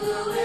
Hallelujah.